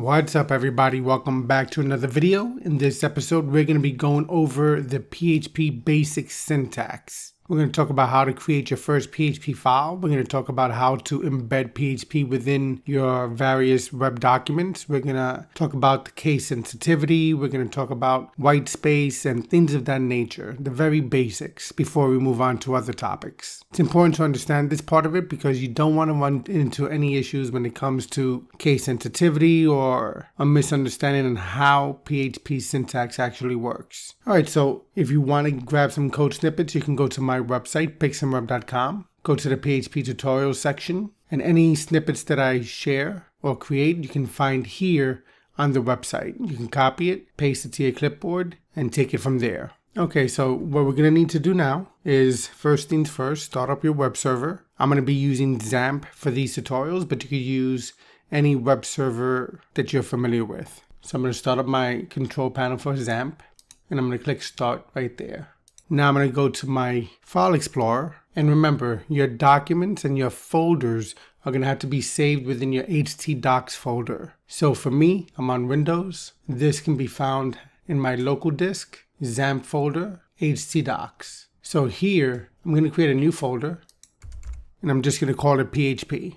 What's up everybody, welcome back to another video. In this episode, we're going to be going over the PHP basic syntax. We're going to talk about how to create your first PHP file. We're going to talk about how to embed PHP within your various web documents. We're going to talk about the case sensitivity. We're going to talk about white space and things of that nature, the very basics, before we move on to other topics. It's important to understand this part of it because you don't want to run into any issues when it comes to case sensitivity or a misunderstanding on how PHP syntax actually works. All right, so if you want to grab some code snippets, you can go to my website, pixemweb.com, go to the PHP tutorials section, and any snippets that I share or create, you can find here on the website. You can copy it, paste it to your clipboard, and take it from there. Okay, so what we're gonna need to do now is first things first, start up your web server. I'm gonna be using XAMPP for these tutorials, but you could use any web server that you're familiar with. So I'm gonna start up my control panel for XAMPP and I'm going to click start right there. Now I'm going to go to my file explorer and remember your documents and your folders are going to have to be saved within your htdocs folder. So for me, I'm on Windows. This can be found in my local disk, XAMPP folder, htdocs. So here, I'm going to create a new folder and I'm just going to call it PHP.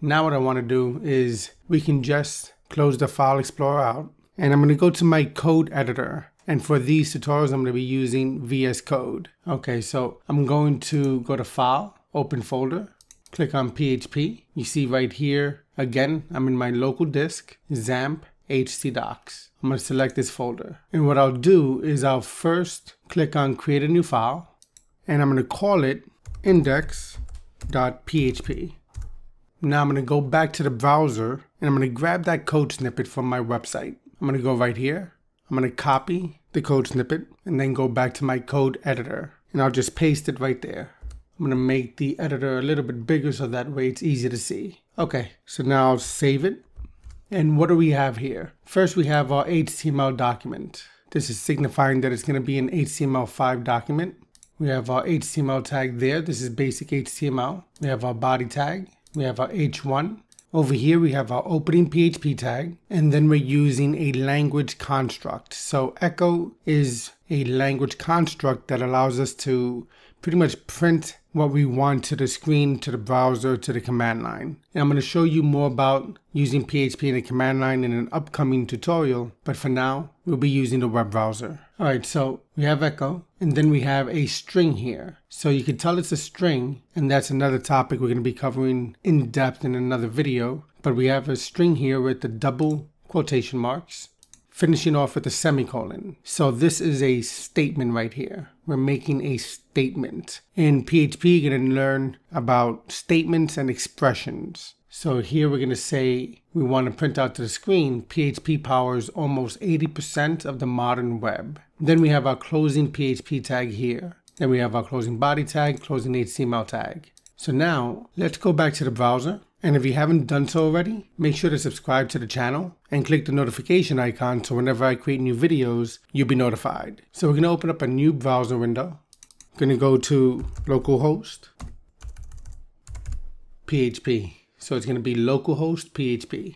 Now what I want to do is we can just close the file explorer out and I'm going to go to my code editor and for these tutorials, I'm going to be using VS Code. Okay, so I'm going to go to File, Open Folder, click on PHP. You see right here, again, I'm in my local disk, XAMPP htdocs. I'm going to select this folder. And what I'll do is I'll first click on Create a New File, and I'm going to call it index.php. Now I'm going to go back to the browser, and I'm going to grab that code snippet from my website. I'm going to go right here, I'm going to copy the code snippet and then go back to my code editor and I'll just paste it right there. I'm going to make the editor a little bit bigger so that way it's easy to see. Okay, so now I'll save it. And what do we have here? First, we have our HTML document. This is signifying that it's going to be an HTML5 document. We have our HTML tag there. This is basic HTML. We have our body tag. We have our H1. Over here we have our opening PHP tag and then we're using a language construct. So echo is a language construct that allows us to pretty much print what we want to the screen, to the browser, to the command line. And I'm going to show you more about using PHP in the command line in an upcoming tutorial, but for now, we'll be using the web browser. All right, so we have echo, and then we have a string here. So you can tell it's a string, and that's another topic we're going to be covering in depth in another video. But we have a string here with the double quotation marks, finishing off with a semicolon. So this is a statement right here. We're making a statement. In PHP, you're going to learn about statements and expressions. So here we're going to say we want to print out to the screen, PHP powers almost 80% of the modern web. Then we have our closing PHP tag here. Then we have our closing body tag, closing HTML tag. So now let's go back to the browser and if you haven't done so already, make sure to subscribe to the channel and click the notification icon so whenever I create new videos, you'll be notified. So we're to open up a new browser window. To go to localhost PHP. So it's to be localhost PHP.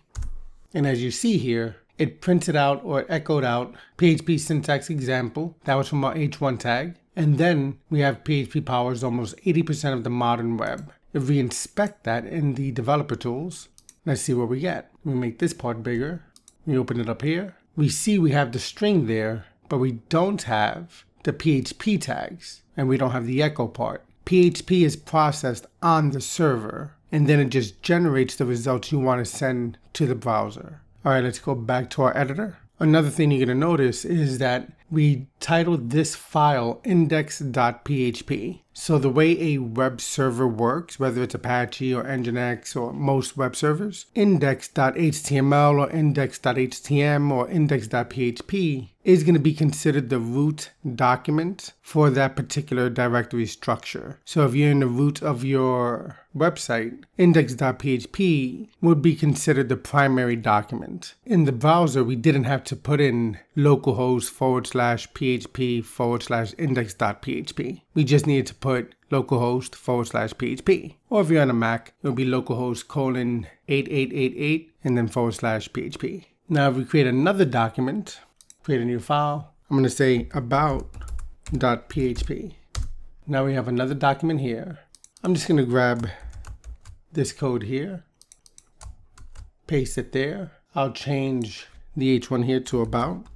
And as you see here, it printed out or echoed out PHP syntax example. That was from our H1 tag. And then we have PHP powers almost 80% of the modern web. If we inspect that in the developer tools, let's see what we get. We make this part bigger. We open it up here. We see we have the string there, but we don't have the PHP tags and we don't have the echo part. PHP is processed on the server and then it just generates the results you want to send to the browser. All right, let's go back to our editor. Another thing you're going to notice is that we titled this file index.php. So the way a web server works, whether it's Apache or Nginx or most web servers, index.html or index.htm or index.php is going to be considered the root document for that particular directory structure. So if you're in the root of your website, index.php would be considered the primary document. In the browser, we didn't have to put in localhost forward slash php forward slash index.php. We just needed to put localhost forward slash php. Or if you're on a Mac, it'll be localhost colon 8888 and then forward slash php. Now if we create another document, create a new file, I'm going to say about.php. Now we have another document here. I'm just going to grab this code here, paste it there. I'll change the H1 here to about.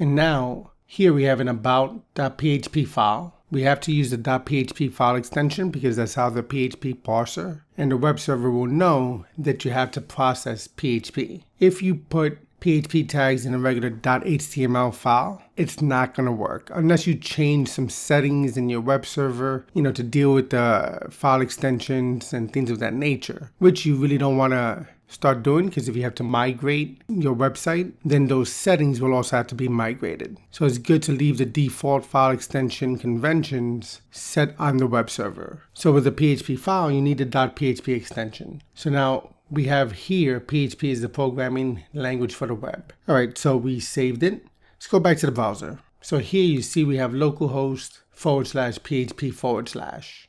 And now here we have an about.php file. We have to use the .php file extension because that's how the PHP parser and the web server will know that you have to process PHP. If you put PHP tags in a regular .html file, it's not going to work unless you change some settings in your web server, you know, to deal with the file extensions and things of that nature, which you really don't want to start doing because if you have to migrate your website, then those settings will also have to be migrated. So it's good to leave the default file extension conventions set on the web server. So with a PHP file, you need a .php extension. So now we have here PHP is the programming language for the web. All right, so we saved it. Let's go back to the browser. So here you see we have localhost forward slash PHP forward slash.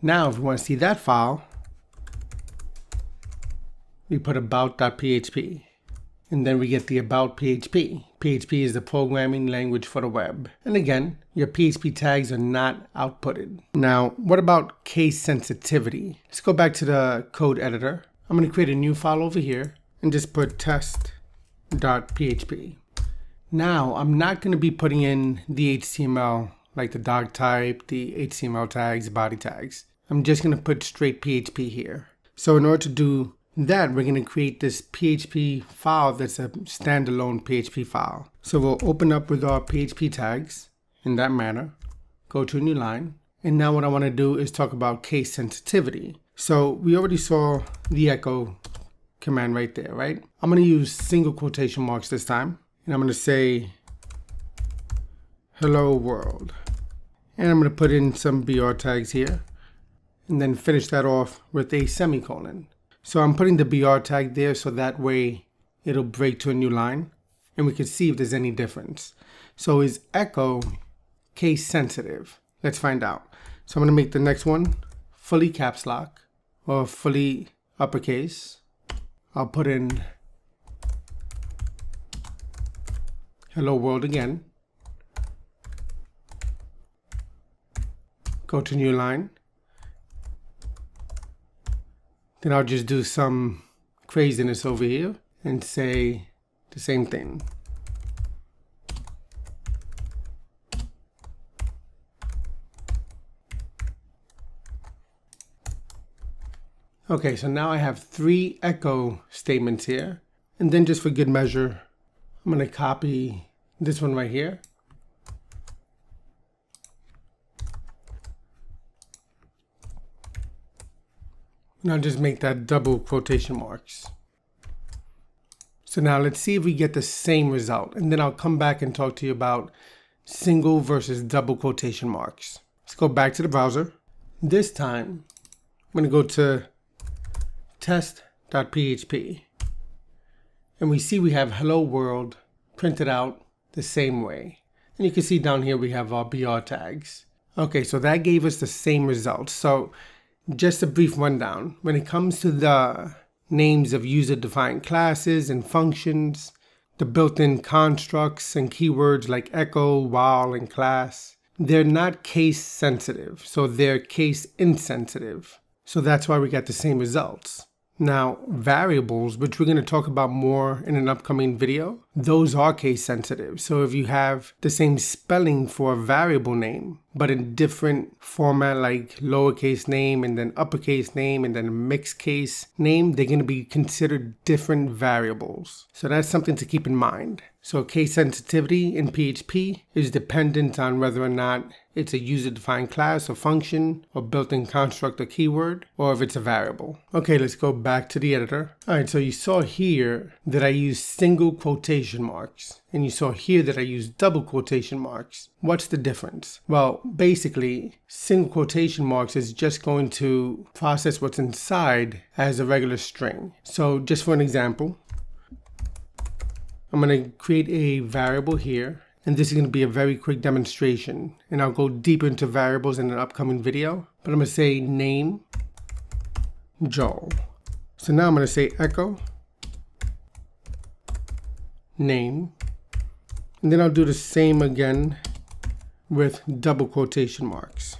Now, if we want to see that file, we put about.php and then we get the about PHP. PHP is the programming language for the web. And again, your PHP tags are not outputted. Now, what about case sensitivity? Let's go back to the code editor. I'm going to create a new file over here and just put test.php. Now, I'm not going to be putting in the HTML like the doctype, the HTML tags, body tags. I'm just going to put straight PHP here. So in order to do that we're going to create this PHP file that's a standalone PHP file. So we'll open up with our PHP tags in that manner, go to a new line. And now what I want to do is talk about case sensitivity. So we already saw the echo command right there, right? I'm going to use single quotation marks this time. And I'm going to say, hello world. And I'm going to put in some BR tags here and then finish that off with a semicolon. So I'm putting the BR tag there so that way it'll break to a new line and we can see if there's any difference. So is echo case sensitive? Let's find out. So I'm gonna make the next one fully caps lock or fully uppercase. I'll put in hello world again. Go to new line. Then I'll just do some craziness over here and say the same thing. Okay, so now I have three echo statements here. And then just for good measure, I'm going to copy this one right here Now just make that double quotation marks. So now let's see if we get the same result. And then I'll come back and talk to you about single versus double quotation marks. Let's go back to the browser. This time, I'm going to go to test.php. And we see we have hello world printed out the same way. And you can see down here we have our BR tags. Okay, so that gave us the same result. So just a brief rundown. When it comes to the names of user-defined classes and functions, the built-in constructs and keywords like echo, while, and class, they're not case sensitive, so they're case insensitive. So that's why we got the same results. Now, variables, which we're going to talk about more in an upcoming video, those are case sensitive. So if you have the same spelling for a variable name, but in different format like lowercase name and then uppercase name and then mixed case name, they're going to be considered different variables. So that's something to keep in mind. So case sensitivity in PHP is dependent on whether or not it's a user-defined class or function or built-in construct or keyword or if it's a variable. Okay, let's go back to the editor. All right, so you saw here that I use single quotation marks and you saw here that I used double quotation marks. What's the difference? Well, basically, single quotation marks is just going to process what's inside as a regular string. So just for an example, I'm going to create a variable here. And this is going to be a very quick demonstration. And I'll go deeper into variables in an upcoming video. But I'm going to say name Joel. So now I'm going to say echo name. And then I'll do the same again with double quotation marks.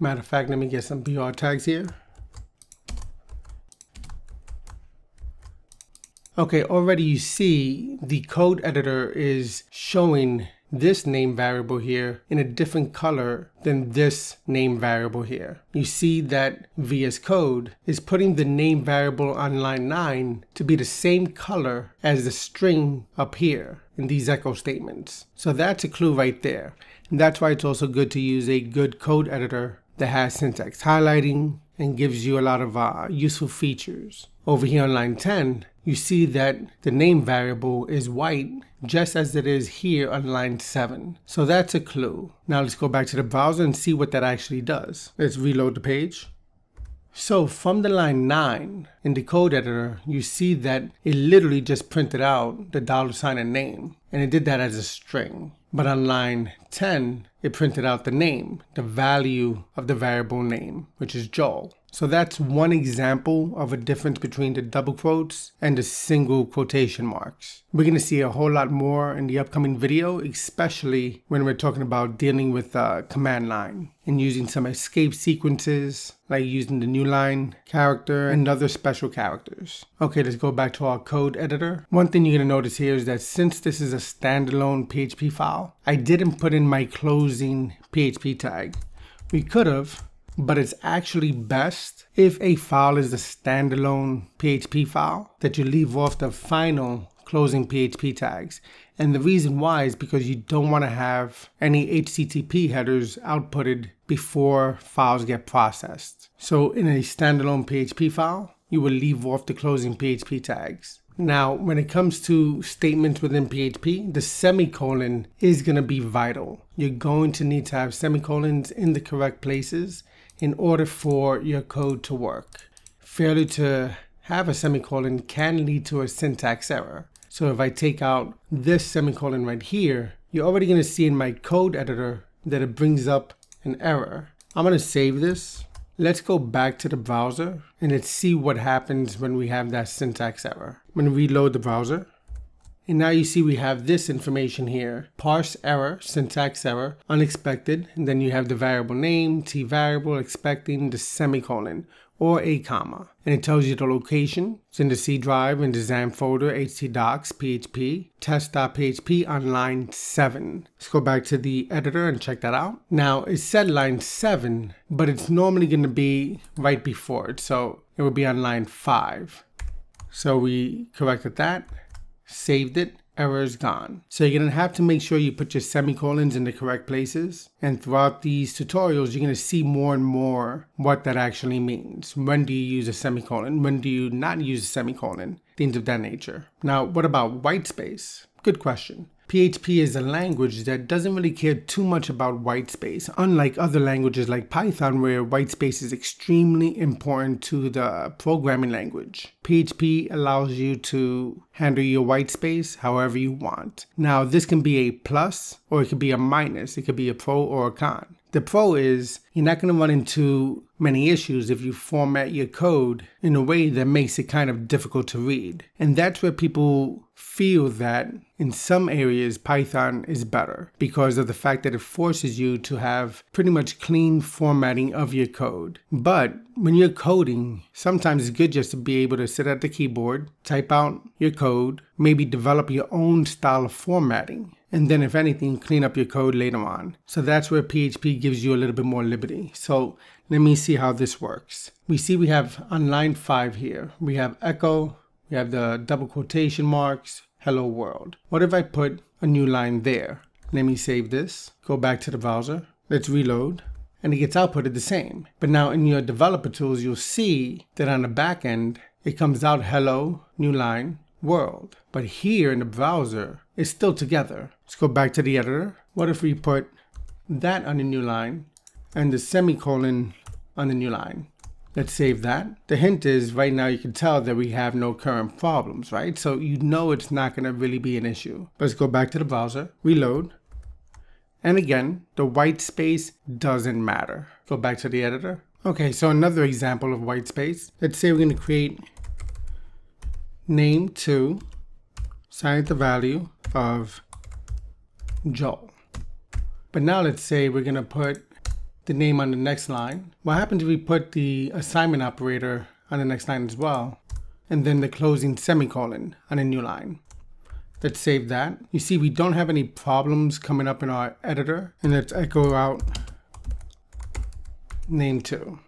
Matter of fact, let me get some BR tags here. Okay, already you see the code editor is showing this name variable here in a different color than this name variable here. You see that VS Code is putting the name variable on line 9 to be the same color as the string up here in these echo statements. So that's a clue right there. And that's why it's also good to use a good code editor that has syntax highlighting and gives you a lot of uh, useful features. Over here on line 10, you see that the name variable is white just as it is here on line 7. So that's a clue. Now let's go back to the browser and see what that actually does. Let's reload the page. So from the line 9 in the code editor, you see that it literally just printed out the dollar sign and name, and it did that as a string. But on line 10, it printed out the name, the value of the variable name, which is Joel. So that's one example of a difference between the double quotes and the single quotation marks. We're going to see a whole lot more in the upcoming video, especially when we're talking about dealing with uh, command line and using some escape sequences, like using the new line character and other special characters. Okay, let's go back to our code editor. One thing you're going to notice here is that since this is a standalone PHP file, I didn't put in my closing PHP tag. We could have, but it's actually best if a file is a standalone PHP file that you leave off the final closing PHP tags. And the reason why is because you don't want to have any HTTP headers outputted before files get processed. So in a standalone PHP file, you will leave off the closing PHP tags. Now, when it comes to statements within PHP, the semicolon is going to be vital. You're going to need to have semicolons in the correct places in order for your code to work. Failure to have a semicolon can lead to a syntax error. So if I take out this semicolon right here, you're already going to see in my code editor that it brings up an error. I'm going to save this. Let's go back to the browser and let's see what happens when we have that syntax error. I'm going to reload the browser. And now you see we have this information here. Parse error, syntax error, unexpected. And then you have the variable name, t variable, expecting the semicolon or a comma. And it tells you the location. It's in the C drive in the XAMPP folder, htdocs, php, test.php on line 7. Let's go back to the editor and check that out. Now it said line 7, but it's normally going to be right before it. So it would be on line 5. So we corrected that saved it, error is gone. So you're going to have to make sure you put your semicolons in the correct places. And throughout these tutorials, you're going to see more and more what that actually means. When do you use a semicolon? When do you not use a semicolon? Things of that nature. Now, what about white space? Good question. PHP is a language that doesn't really care too much about white space, unlike other languages like Python where white space is extremely important to the programming language. PHP allows you to handle your white space however you want. Now this can be a plus or it could be a minus, it could be a pro or a con. The pro is you're not going to run into many issues if you format your code in a way that makes it kind of difficult to read. And that's where people feel that in some areas Python is better because of the fact that it forces you to have pretty much clean formatting of your code. But when you're coding, sometimes it's good just to be able to sit at the keyboard, type out your code, maybe develop your own style of formatting and then if anything clean up your code later on so that's where php gives you a little bit more liberty so let me see how this works we see we have on line 5 here we have echo we have the double quotation marks, hello world. What if I put a new line there? Let me save this, go back to the browser, let's reload, and it gets outputted the same. But now in your developer tools, you'll see that on the back end, it comes out hello, new line, world. But here in the browser, it's still together. Let's go back to the editor. What if we put that on a new line and the semicolon on the new line? Let's save that. The hint is right now you can tell that we have no current problems, right? So you know it's not going to really be an issue. Let's go back to the browser, reload. And again, the white space doesn't matter. Go back to the editor. Okay, so another example of white space. Let's say we're going to create name to assign the value of Joel. But now let's say we're going to put the name on the next line. What happens if we put the assignment operator on the next line as well? And then the closing semicolon on a new line. Let's save that. You see we don't have any problems coming up in our editor. And let's echo out name two.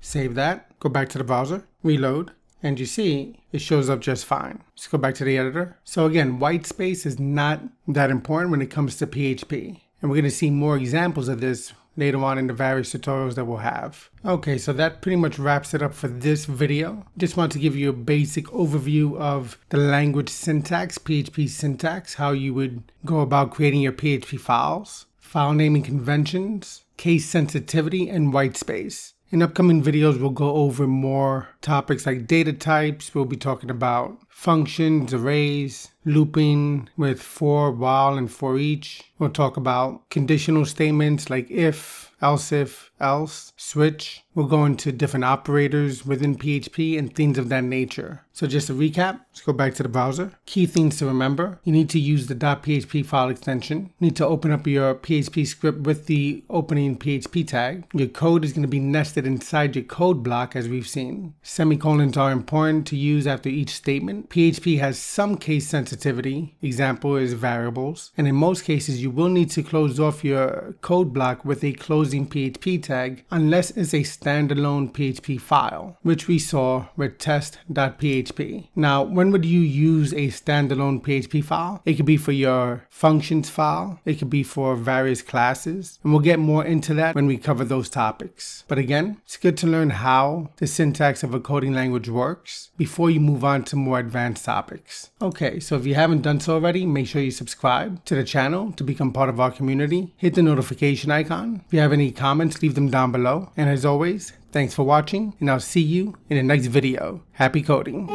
Save that, go back to the browser, reload, and you see it shows up just fine. Let's go back to the editor. So again, white space is not that important when it comes to PHP. And we're going to see more examples of this later on in the various tutorials that we'll have. Okay, so that pretty much wraps it up for this video. Just want to give you a basic overview of the language syntax, PHP syntax, how you would go about creating your PHP files, file naming conventions, case sensitivity, and white space. In upcoming videos, we'll go over more topics like data types. We'll be talking about functions, arrays, looping with for, while, and for each. We'll talk about conditional statements like if, else if, else, switch. We'll go into different operators within PHP and things of that nature. So just to recap, let's go back to the browser. Key things to remember. You need to use the .php file extension. You need to open up your PHP script with the opening PHP tag. Your code is going to be nested inside your code block as we've seen. Semicolons are important to use after each statement. PHP has some case sensitivity. Example is variables. And in most cases, you will need to close off your code block with a closing PHP tag unless it's a standalone PHP file, which we saw with test.php. Now, when would you use a standalone PHP file? It could be for your functions file, it could be for various classes, and we'll get more into that when we cover those topics. But again, it's good to learn how the syntax of a coding language works before you move on to more advanced topics. Okay, so if you haven't done so already, make sure you subscribe to the channel to become part of our community. Hit the notification icon. If you have any comments, leave them down below. And as always, thanks for watching, and I'll see you in the next video. Happy coding!